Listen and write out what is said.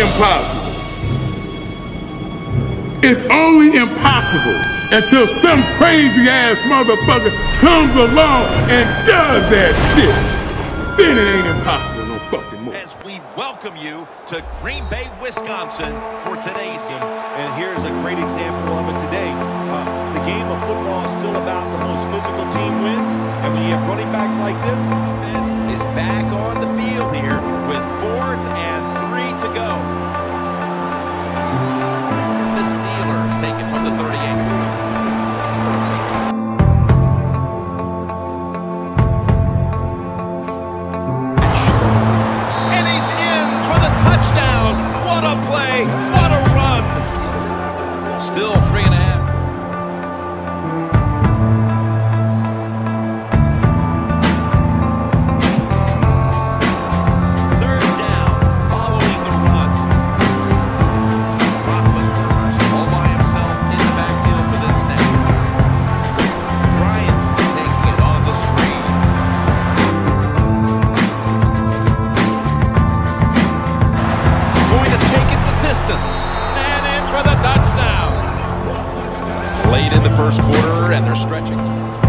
impossible. It's only impossible until some crazy ass motherfucker comes along and does that shit. Then it ain't impossible no fucking more. As we welcome you to Green Bay, Wisconsin for today's game. And here's a great example of it today. Uh, the game of football is still about the most physical team wins. And when you have running backs like this, first quarter, and they're stretching.